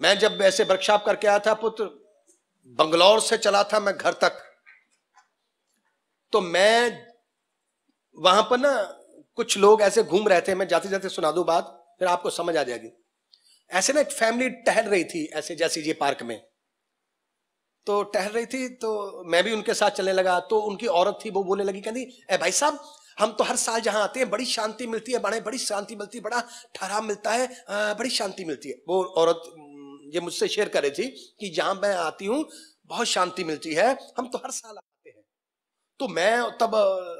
मैं जब ऐसे वर्कशॉप करके आया था पुत्र, बंगलौर से चला था मैं घर तक। तो मैं वहाँ पर ना कुछ लोग ऐसे घूम रहे थे, मैं जाते जाते सुना दू बात, फिर आपको समझ आ जाएगी। ऐसे ना एक फैमिली टहल रही थी, ऐसे जैसे ये पार्क में। तो टहल रही थी तो मैं भी उनके साथ चलने लगा तो उनकी औरत थी, वो बोलने लगी, कहती, ए भाई साहब, हम तो हर साल जहाँ आते हैं, बड़ी शांति मिलती है, बड़े, बड़ी शांति मिलती है, बड़ा ठहराव मिलता है बड़ी शांति मिलती है। वो औरत ये मुझसे शेयर कर रही थी कि जहाँ मैं आती हूँ, बहुत शांति मिलती है, हम तो हर साल आते हैं। तो मैं तब,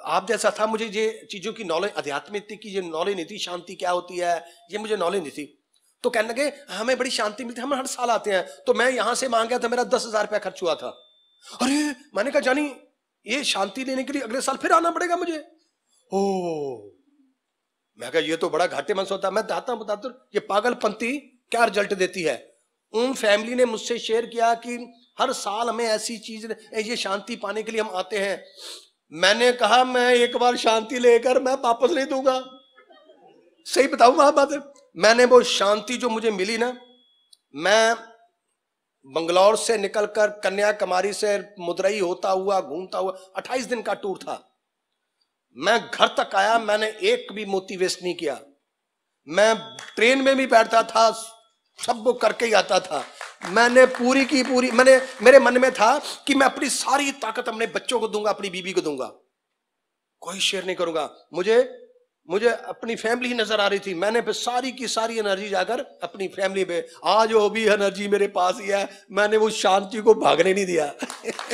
आप जैसा था, मुझे ये चीज़ों की नॉलेज अध्यात्मिक की ये नॉलेज नहीं थी, शांति क्या होती है, ये मुझे नॉलेज नहीं थी। तो कहने लगे, हमें बड़ी शांति मिलती है, हम हर साल आते हैं। तो मैं यहाँ से मांग गया था, मेरा दस हज़ार रुपया खर्च हुआ था। अरे, मैंने कहा, जानी, ये शांति लेने के लिए अगले साल फिर आना पड़ेगा मुझे? ओ, मैं कहा, ये तो बड़ा घाटे मन होता मैं हूँ बताता हूँ ये पागलपंथी क्या रिज़ल्ट देती है? उन फैमिली ने मुझसे शेयर किया कि हर साल हमें ऐसी चीज़, ये शांति पाने के लिए हम आते हैं। मैंने कहा, मैं एक बार शांति लेकर मैं वापस नहीं दूँगा। सही बताऊ वहाँ बात? मैंने वो शांति जो मुझे मिली ना, मैं बंगलौर से निकलकर कन्याकुमारी से मुद्रई होता हुआ, घूमता हुआ 28 दिन का टूर था। मैं घर तक आया, मैंने एक भी मोती वेस्ट नहीं किया। मैं ट्रेन में भी बैठता था सब वो करके ही आता था। मैंने पूरी की पूरी, मैंने, मेरे मन में था कि मैं अपनी सारी ताकत अपने बच्चों को दूँगा, अपनी बीबी को दूँगा। कोई शेयर नहीं करूँगा। मुझे मुझे अपनी फैमिली ही नज़र आ रही थी। मैंने फिर सारी की सारी एनर्जी जाकर अपनी फैमिली पे, आज वो भी एनर्जी मेरे पास ही है। मैंने वो शांति को भागने नहीं दिया।